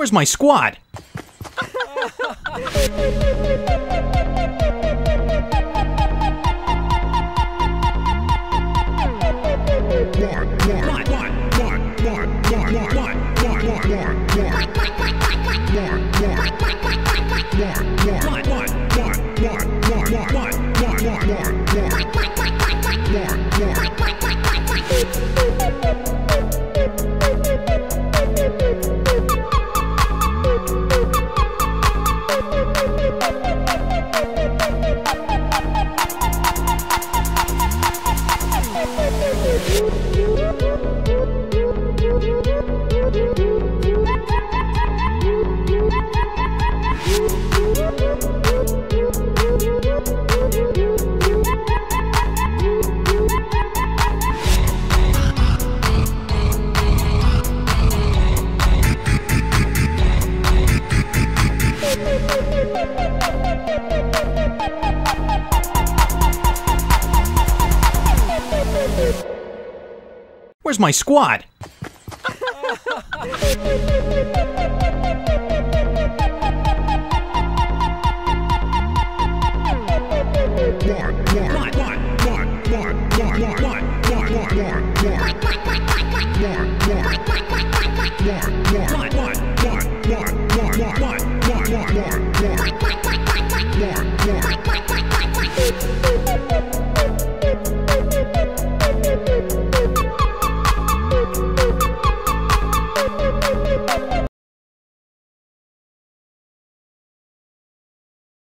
Where's my squad? Where's my squad? Come on, come on.